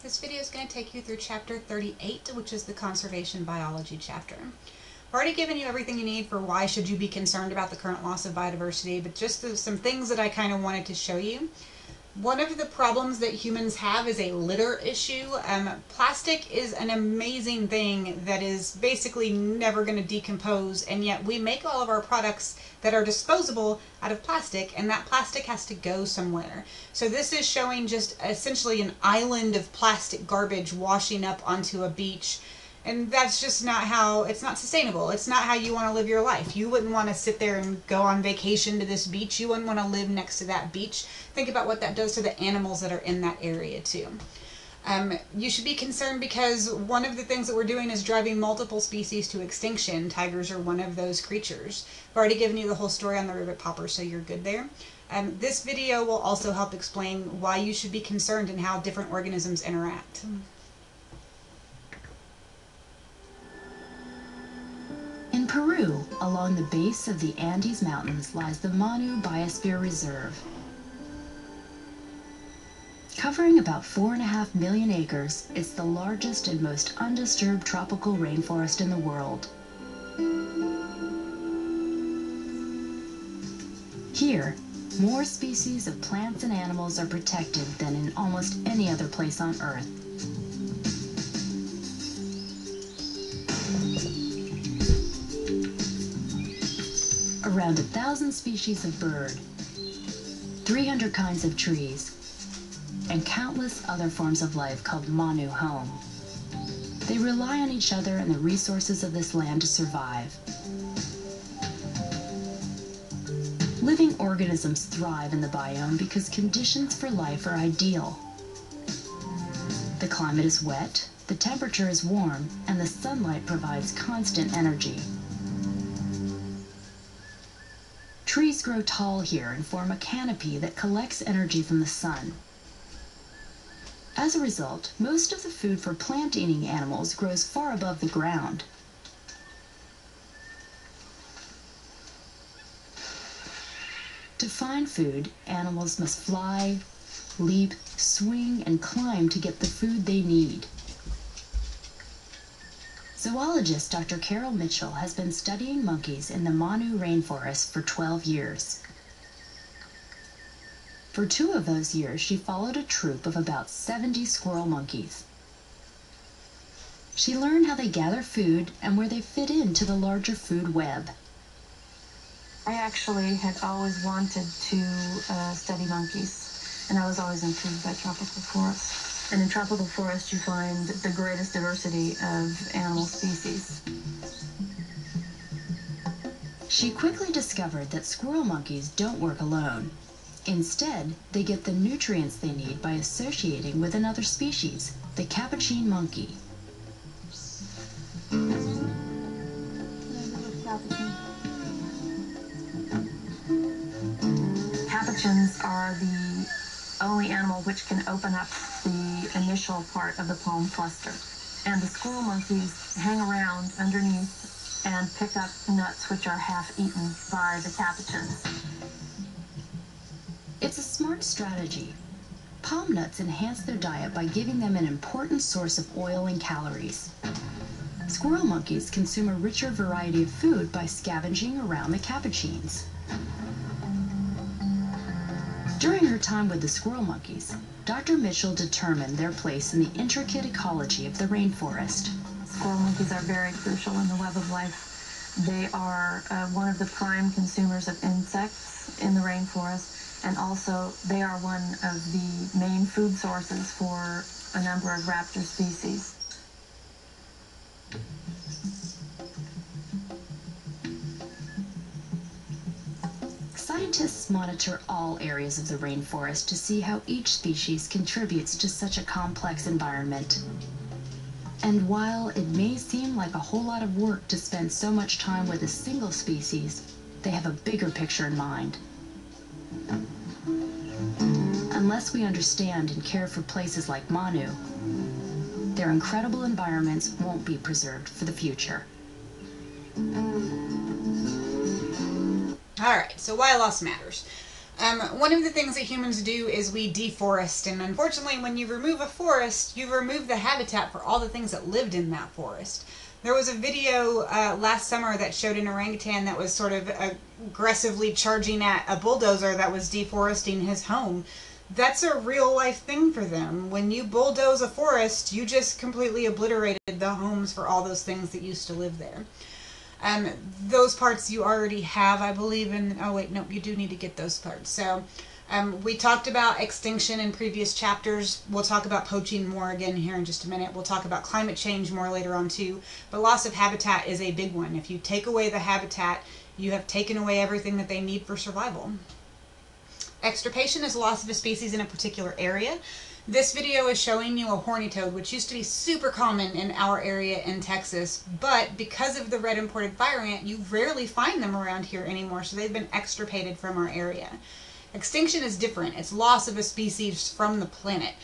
This video is going to take you through chapter 38, which is the conservation biology chapter. I've already given you everything you need for why should you be concerned about the current loss of biodiversity, but just some things that I kind of wanted to show you. One of the problems that humans have is a litter issue. Um, plastic is an amazing thing that is basically never going to decompose, and yet we make all of our products that are disposable out of plastic, and that plastic has to go somewhere. So this is showing just essentially an island of plastic garbage washing up onto a beach and that's just not how it's not sustainable it's not how you want to live your life you wouldn't want to sit there and go on vacation to this beach you wouldn't want to live next to that beach think about what that does to the animals that are in that area too um, you should be concerned because one of the things that we're doing is driving multiple species to extinction. Tigers are one of those creatures. I've already given you the whole story on the rivet popper, so you're good there. Um, this video will also help explain why you should be concerned and how different organisms interact. Peru, along the base of the Andes Mountains, lies the Manu Biosphere Reserve. Covering about 4.5 million acres, it's the largest and most undisturbed tropical rainforest in the world. Here, more species of plants and animals are protected than in almost any other place on Earth. Around a thousand species of bird, 300 kinds of trees, and countless other forms of life called Manu home. They rely on each other and the resources of this land to survive. Living organisms thrive in the biome because conditions for life are ideal. The climate is wet, the temperature is warm, and the sunlight provides constant energy. Trees grow tall here and form a canopy that collects energy from the sun. As a result, most of the food for plant-eating animals grows far above the ground. To find food, animals must fly, leap, swing, and climb to get the food they need. Zoologist Dr. Carol Mitchell has been studying monkeys in the Manu rainforest for 12 years. For two of those years, she followed a troop of about 70 squirrel monkeys. She learned how they gather food and where they fit into the larger food web. I actually had always wanted to uh, study monkeys, and I was always intrigued by tropical forests. And in tropical forest, you find the greatest diversity of animal species. She quickly discovered that squirrel monkeys don't work alone. Instead, they get the nutrients they need by associating with another species, the capuchin monkey. Capuchins are the only animal which can open up the initial part of the palm cluster. And the squirrel monkeys hang around underneath and pick up nuts which are half eaten by the capuchins. It's a smart strategy. Palm nuts enhance their diet by giving them an important source of oil and calories. Squirrel monkeys consume a richer variety of food by scavenging around the capuchins. During her time with the squirrel monkeys, Dr. Mitchell determined their place in the intricate ecology of the rainforest. Squirrel monkeys are very crucial in the web of life. They are uh, one of the prime consumers of insects in the rainforest, and also they are one of the main food sources for a number of raptor species. Monitor all areas of the rainforest to see how each species contributes to such a complex environment. And while it may seem like a whole lot of work to spend so much time with a single species, they have a bigger picture in mind. Unless we understand and care for places like Manu, their incredible environments won't be preserved for the future. All right, so why loss matters. Um, one of the things that humans do is we deforest, and unfortunately, when you remove a forest, you remove the habitat for all the things that lived in that forest. There was a video uh, last summer that showed an orangutan that was sort of aggressively charging at a bulldozer that was deforesting his home. That's a real life thing for them. When you bulldoze a forest, you just completely obliterated the homes for all those things that used to live there. Um, those parts you already have, I believe, in. Oh, wait, no, you do need to get those parts. So, um, we talked about extinction in previous chapters. We'll talk about poaching more again here in just a minute. We'll talk about climate change more later on, too. But loss of habitat is a big one. If you take away the habitat, you have taken away everything that they need for survival. Extirpation is loss of a species in a particular area. This video is showing you a horny toad, which used to be super common in our area in Texas, but because of the red imported fire ant, you rarely find them around here anymore, so they've been extirpated from our area. Extinction is different. It's loss of a species from the planet.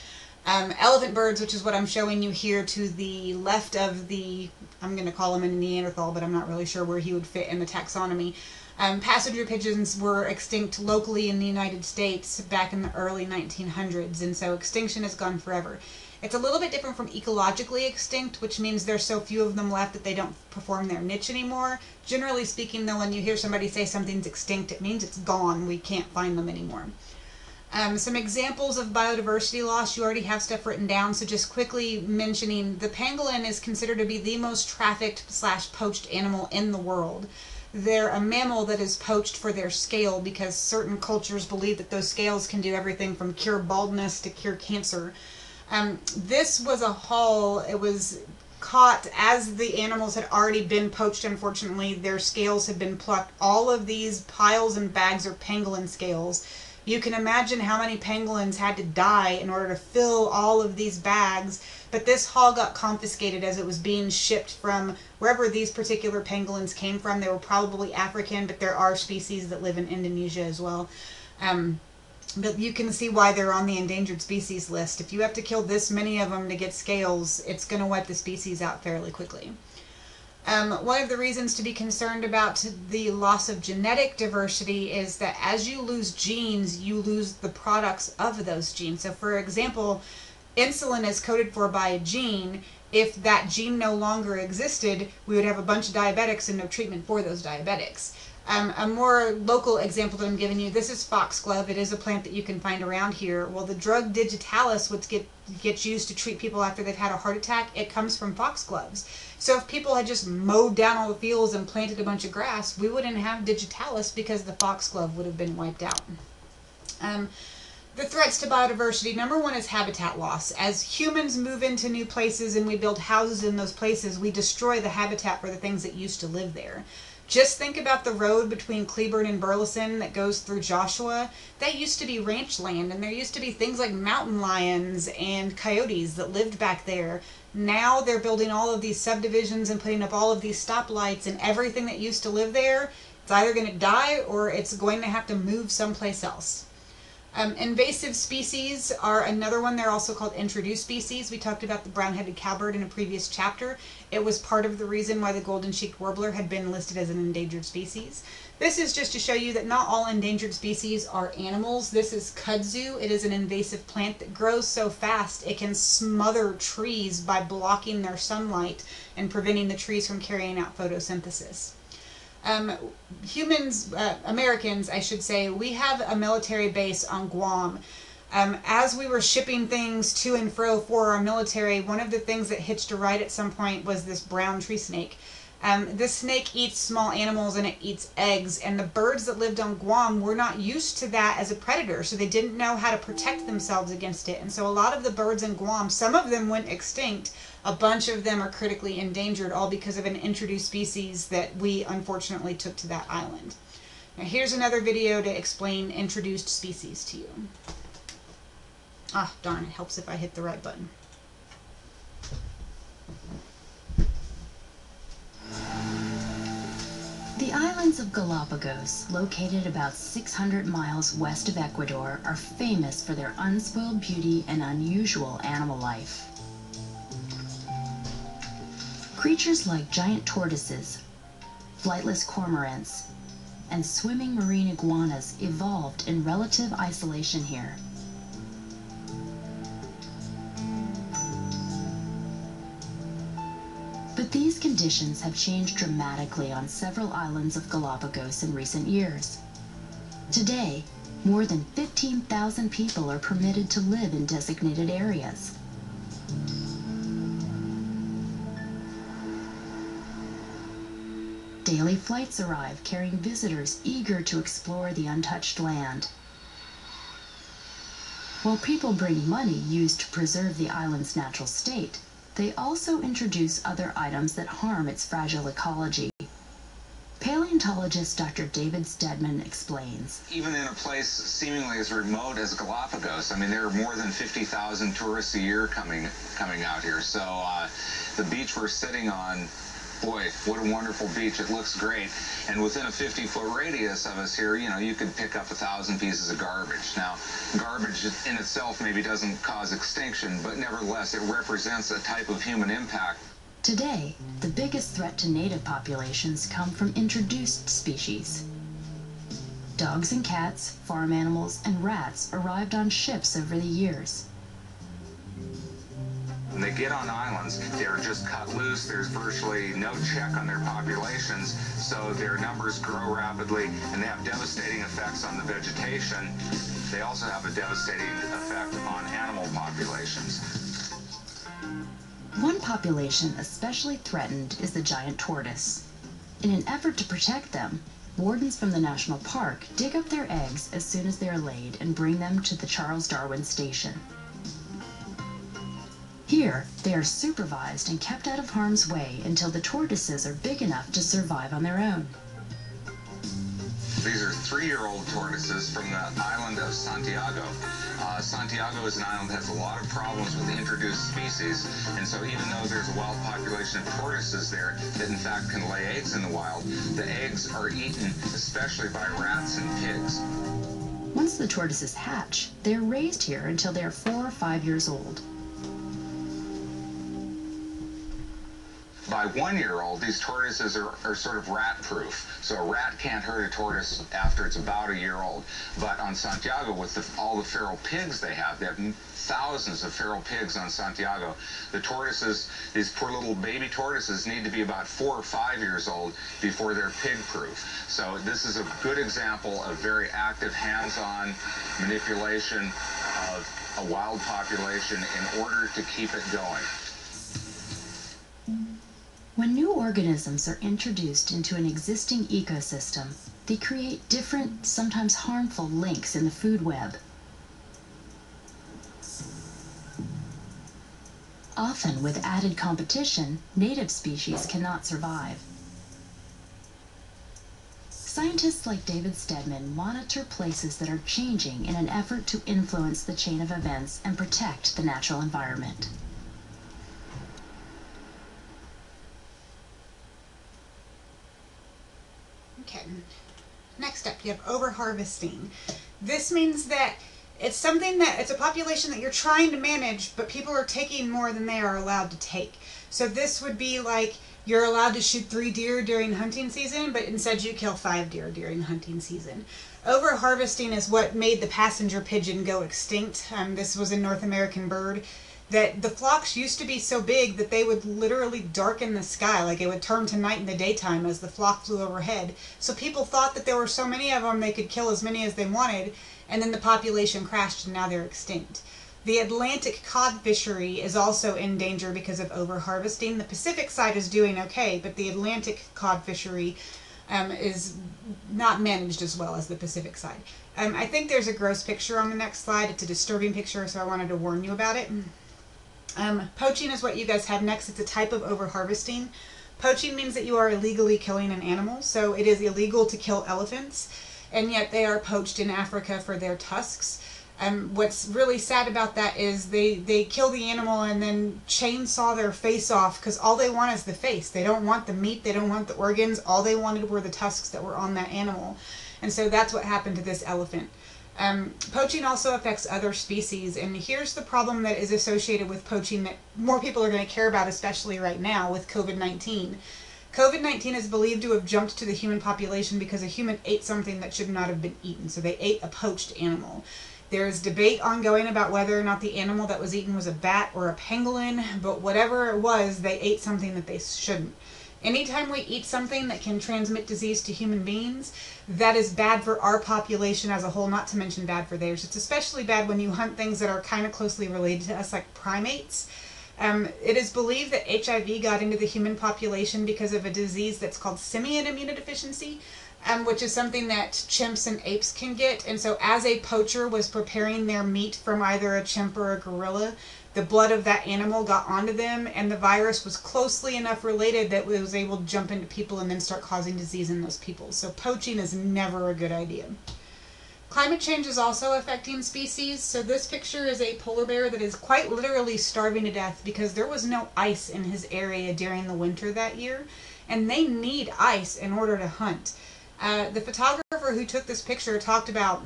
Um, elephant birds, which is what I'm showing you here to the left of the, I'm going to call him a Neanderthal, but I'm not really sure where he would fit in the taxonomy. Um, passenger pigeons were extinct locally in the United States back in the early 1900s, and so extinction is gone forever. It's a little bit different from ecologically extinct, which means there's so few of them left that they don't perform their niche anymore. Generally speaking, though, when you hear somebody say something's extinct, it means it's gone. We can't find them anymore. Um, some examples of biodiversity loss, you already have stuff written down, so just quickly mentioning the pangolin is considered to be the most trafficked slash poached animal in the world they're a mammal that is poached for their scale because certain cultures believe that those scales can do everything from cure baldness to cure cancer. Um, this was a haul. It was caught as the animals had already been poached. Unfortunately, their scales had been plucked. All of these piles and bags are pangolin scales. You can imagine how many pangolins had to die in order to fill all of these bags but this haul got confiscated as it was being shipped from wherever these particular pangolins came from. They were probably African, but there are species that live in Indonesia as well. Um, but you can see why they're on the endangered species list. If you have to kill this many of them to get scales, it's going to wipe the species out fairly quickly. Um, one of the reasons to be concerned about the loss of genetic diversity is that as you lose genes, you lose the products of those genes. So, for example, insulin is coded for by a gene. If that gene no longer existed, we would have a bunch of diabetics and no treatment for those diabetics. Um, a more local example that I'm giving you, this is foxglove. It is a plant that you can find around here. Well, the drug digitalis, which get, gets used to treat people after they've had a heart attack, it comes from foxgloves. So if people had just mowed down all the fields and planted a bunch of grass, we wouldn't have digitalis because the foxglove would have been wiped out. Um, the threats to biodiversity number one is habitat loss. As humans move into new places and we build houses in those places, we destroy the habitat for the things that used to live there. Just think about the road between Cleburne and Burleson that goes through Joshua. That used to be ranch land, and there used to be things like mountain lions and coyotes that lived back there. Now they're building all of these subdivisions and putting up all of these stoplights, and everything that used to live there, it's either going to die or it's going to have to move someplace else. Um, invasive species are another one. They're also called introduced species. We talked about the brown-headed cowbird in a previous chapter. It was part of the reason why the golden-cheeked warbler had been listed as an endangered species. This is just to show you that not all endangered species are animals. This is kudzu. It is an invasive plant that grows so fast it can smother trees by blocking their sunlight and preventing the trees from carrying out photosynthesis um, humans, uh, Americans, I should say, we have a military base on Guam. Um, as we were shipping things to and fro for our military, one of the things that hitched a ride at some point was this brown tree snake. Um, this snake eats small animals and it eats eggs, and the birds that lived on Guam were not used to that as a predator, so they didn't know how to protect themselves against it. And so a lot of the birds in Guam, some of them went extinct, a bunch of them are critically endangered, all because of an introduced species that we unfortunately took to that island. Now here's another video to explain introduced species to you. Ah, darn, it helps if I hit the right button. The islands of Galapagos, located about 600 miles west of Ecuador, are famous for their unspoiled beauty and unusual animal life. Creatures like giant tortoises, flightless cormorants, and swimming marine iguanas evolved in relative isolation here. These conditions have changed dramatically on several islands of Galapagos in recent years. Today, more than 15,000 people are permitted to live in designated areas. Daily flights arrive carrying visitors eager to explore the untouched land. While people bring money used to preserve the island's natural state, they also introduce other items that harm its fragile ecology. Paleontologist Dr. David Steadman explains. Even in a place seemingly as remote as Galapagos, I mean, there are more than 50,000 tourists a year coming coming out here. So uh, the beach we're sitting on boy, what a wonderful beach. It looks great. And within a 50 foot radius of us here, you know, you could pick up a thousand pieces of garbage. Now, garbage in itself maybe doesn't cause extinction, but nevertheless, it represents a type of human impact. Today, the biggest threat to native populations come from introduced species. Dogs and cats, farm animals, and rats arrived on ships over the years. When they get on islands, they're just cut loose. There's virtually no check on their populations, so their numbers grow rapidly and they have devastating effects on the vegetation. They also have a devastating effect on animal populations. One population especially threatened is the giant tortoise. In an effort to protect them, wardens from the national park dig up their eggs as soon as they are laid and bring them to the Charles Darwin station. Here, they are supervised and kept out of harm's way until the tortoises are big enough to survive on their own. These are three-year-old tortoises from the island of Santiago. Uh, Santiago is an island that has a lot of problems with introduced species, and so even though there's a wild population of tortoises there that in fact can lay eggs in the wild, the eggs are eaten especially by rats and pigs. Once the tortoises hatch, they are raised here until they are four or five years old. By one year old, these tortoises are, are sort of rat proof. So a rat can't hurt a tortoise after it's about a year old. But on Santiago, with the, all the feral pigs they have, they have thousands of feral pigs on Santiago. The tortoises, these poor little baby tortoises, need to be about four or five years old before they're pig proof. So this is a good example of very active hands-on manipulation of a wild population in order to keep it going. When new organisms are introduced into an existing ecosystem, they create different, sometimes harmful links in the food web. Often, with added competition, native species cannot survive. Scientists like David Steadman monitor places that are changing in an effort to influence the chain of events and protect the natural environment. Okay. Up, you have overharvesting. This means that it's something that it's a population that you're trying to manage, but people are taking more than they are allowed to take. So this would be like you're allowed to shoot three deer during hunting season, but instead you kill five deer during hunting season. Overharvesting is what made the passenger pigeon go extinct. Um, this was a North American bird that the flocks used to be so big that they would literally darken the sky like it would turn to night in the daytime as the flock flew overhead so people thought that there were so many of them they could kill as many as they wanted and then the population crashed and now they're extinct the Atlantic cod fishery is also in danger because of overharvesting. The Pacific side is doing okay, but the Atlantic cod fishery um, is not managed as well as the Pacific side. Um, I think there's a gross picture on the next slide. It's a disturbing picture, so I wanted to warn you about it. Um, poaching is what you guys have next. It's a type of overharvesting. Poaching means that you are illegally killing an animal, so it is illegal to kill elephants, and yet they are poached in Africa for their tusks. Um, what's really sad about that is they, they kill the animal and then chainsaw their face off because all they want is the face. They don't want the meat, they don't want the organs. All they wanted were the tusks that were on that animal. And so that's what happened to this elephant. Um, poaching also affects other species, and here's the problem that is associated with poaching that more people are going to care about, especially right now with COVID 19. COVID 19 is believed to have jumped to the human population because a human ate something that should not have been eaten. So they ate a poached animal. There's debate ongoing about whether or not the animal that was eaten was a bat or a pangolin, but whatever it was, they ate something that they shouldn't. Anytime we eat something that can transmit disease to human beings, that is bad for our population as a whole, not to mention bad for theirs. It's especially bad when you hunt things that are kind of closely related to us, like primates. Um, it is believed that HIV got into the human population because of a disease that's called simian immunodeficiency, um, which is something that chimps and apes can get. And so, as a poacher was preparing their meat from either a chimp or a gorilla, the blood of that animal got onto them, and the virus was closely enough related that it was able to jump into people and then start causing disease in those people. So, poaching is never a good idea. Climate change is also affecting species. So this picture is a polar bear that is quite literally starving to death because there was no ice in his area during the winter that year. And they need ice in order to hunt. Uh, the photographer who took this picture talked about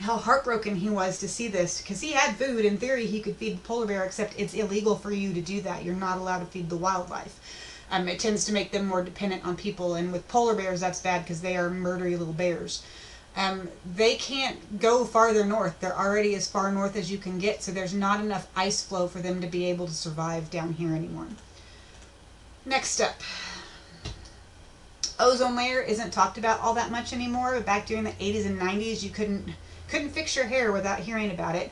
how heartbroken he was to see this because he had food. In theory, he could feed the polar bear, except it's illegal for you to do that. You're not allowed to feed the wildlife. Um, it tends to make them more dependent on people. And with polar bears, that's bad because they are murdery little bears um, they can't go farther north. They're already as far north as you can get, so there's not enough ice floe for them to be able to survive down here anymore. Next up, ozone layer isn't talked about all that much anymore. But back during the 80s and 90s, you couldn't couldn't fix your hair without hearing about it,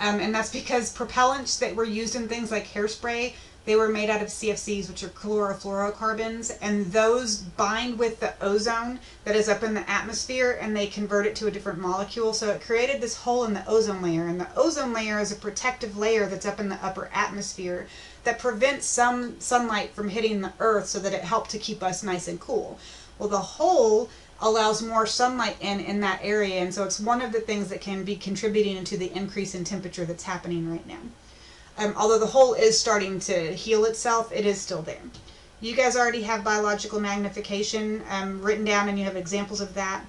um, and that's because propellants that were used in things like hairspray they were made out of CFCs, which are chlorofluorocarbons, and those bind with the ozone that is up in the atmosphere and they convert it to a different molecule. So it created this hole in the ozone layer. And the ozone layer is a protective layer that's up in the upper atmosphere that prevents some sunlight from hitting the earth so that it helped to keep us nice and cool. Well, the hole allows more sunlight in in that area and so it's one of the things that can be contributing to the increase in temperature that's happening right now. Um, although the hole is starting to heal itself, it is still there. You guys already have biological magnification um, written down and you have examples of that.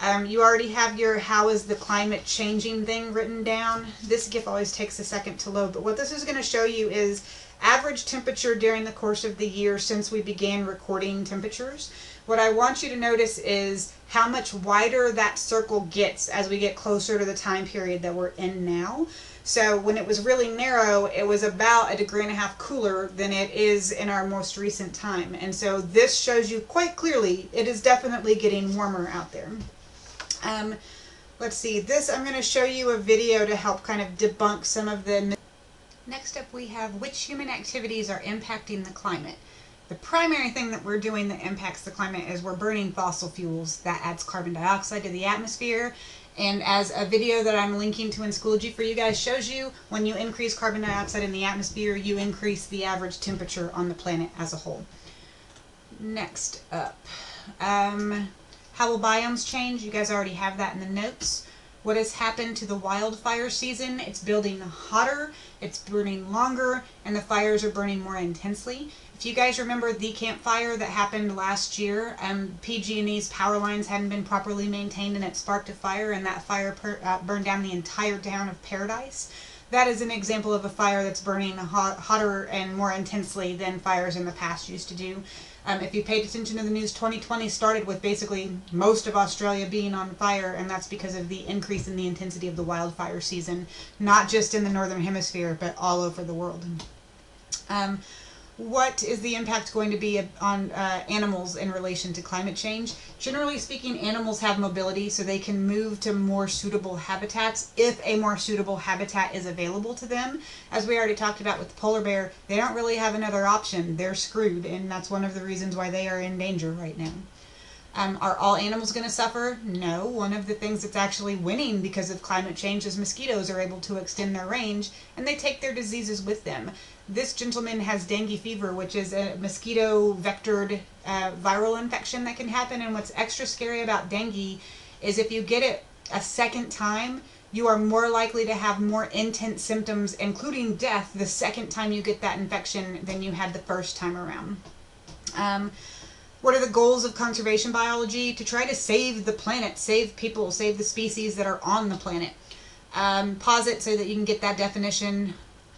Um, you already have your how is the climate changing thing written down. This GIF always takes a second to load, but what this is going to show you is average temperature during the course of the year since we began recording temperatures. What I want you to notice is how much wider that circle gets as we get closer to the time period that we're in now. So when it was really narrow, it was about a degree and a half cooler than it is in our most recent time. And so this shows you quite clearly it is definitely getting warmer out there. Um, let's see, this I'm going to show you a video to help kind of debunk some of the... Next up we have which human activities are impacting the climate. The primary thing that we're doing that impacts the climate is we're burning fossil fuels. That adds carbon dioxide to the atmosphere and as a video that I'm linking to in Schoology for you guys shows you, when you increase carbon dioxide in the atmosphere, you increase the average temperature on the planet as a whole. Next up, um, how will biomes change? You guys already have that in the notes. What has happened to the wildfire season? It's building hotter, it's burning longer, and the fires are burning more intensely. If you guys remember the campfire that happened last year, um, PG&E's power lines hadn't been properly maintained and it sparked a fire and that fire per, uh, burned down the entire town of Paradise. That is an example of a fire that's burning hot, hotter and more intensely than fires in the past used to do. Um, if you paid attention to the news, 2020 started with basically most of Australia being on fire, and that's because of the increase in the intensity of the wildfire season, not just in the northern hemisphere, but all over the world. Um, what is the impact going to be on uh, animals in relation to climate change? Generally speaking, animals have mobility, so they can move to more suitable habitats if a more suitable habitat is available to them. As we already talked about with the polar bear, they don't really have another option. They're screwed, and that's one of the reasons why they are in danger right now. Um, are all animals going to suffer? No. One of the things that's actually winning because of climate change is mosquitoes are able to extend their range and they take their diseases with them. This gentleman has dengue fever, which is a mosquito vectored uh, viral infection that can happen. And what's extra scary about dengue is if you get it a second time, you are more likely to have more intense symptoms, including death, the second time you get that infection than you had the first time around. Um, what are the goals of conservation biology? To try to save the planet, save people, save the species that are on the planet. Um, pause it so that you can get that definition.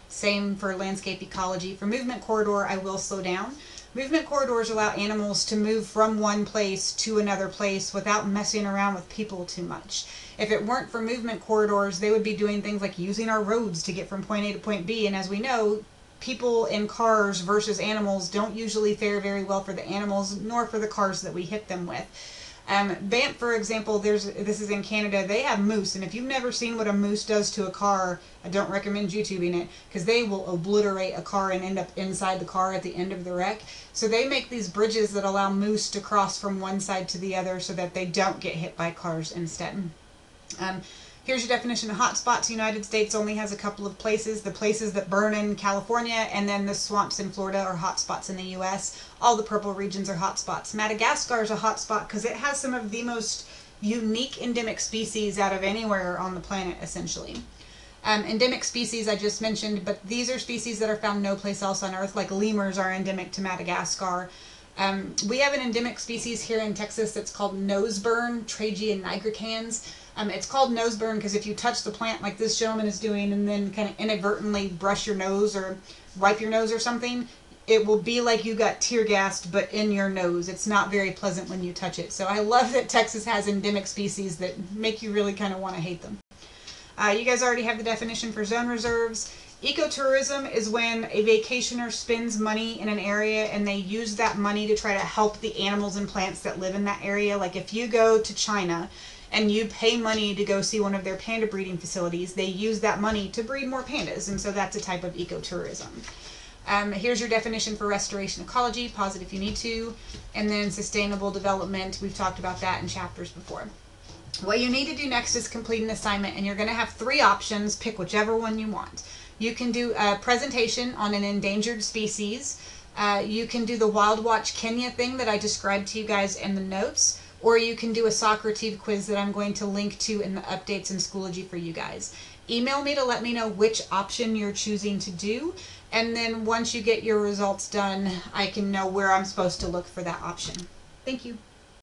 Same for landscape ecology. For movement corridor, I will slow down. Movement corridors allow animals to move from one place to another place without messing around with people too much. If it weren't for movement corridors, they would be doing things like using our roads to get from point A to point B. And as we know, people in cars versus animals don't usually fare very well for the animals nor for the cars that we hit them with. Um, for example, there's this is in Canada. They have moose, and if you've never seen what a moose does to a car, I don't recommend YouTubing it because they will obliterate a car and end up inside the car at the end of the wreck. So they make these bridges that allow moose to cross from one side to the other so that they don't get hit by cars instead. Um, Here's your definition of hotspots. United States only has a couple of places. The places that burn in California and then the swamps in Florida are hotspots in the U.S. All the purple regions are hotspots. Madagascar is a hotspot because it has some of the most unique endemic species out of anywhere on the planet, essentially. Um, endemic species I just mentioned, but these are species that are found no place else on Earth, like lemurs are endemic to Madagascar. Um, we have an endemic species here in Texas that's called noseburn, Tragia nigricans. Um, it's called nose burn because if you touch the plant like this gentleman is doing and then kind of inadvertently brush your nose or wipe your nose or something, it will be like you got tear gassed but in your nose. It's not very pleasant when you touch it. So I love that Texas has endemic species that make you really kind of want to hate them. Uh, you guys already have the definition for zone reserves. Ecotourism is when a vacationer spends money in an area and they use that money to try to help the animals and plants that live in that area. Like if you go to China and you pay money to go see one of their panda breeding facilities, they use that money to breed more pandas, and so that's a type of ecotourism. Um, here's your definition for restoration ecology, pause it if you need to, and then sustainable development, we've talked about that in chapters before. What you need to do next is complete an assignment, and you're going to have three options, pick whichever one you want. You can do a presentation on an endangered species, uh, you can do the Wild Watch Kenya thing that I described to you guys in the notes, or you can do a Socrative quiz that I'm going to link to in the updates in Schoology for you guys. Email me to let me know which option you're choosing to do, and then once you get your results done, I can know where I'm supposed to look for that option. Thank you.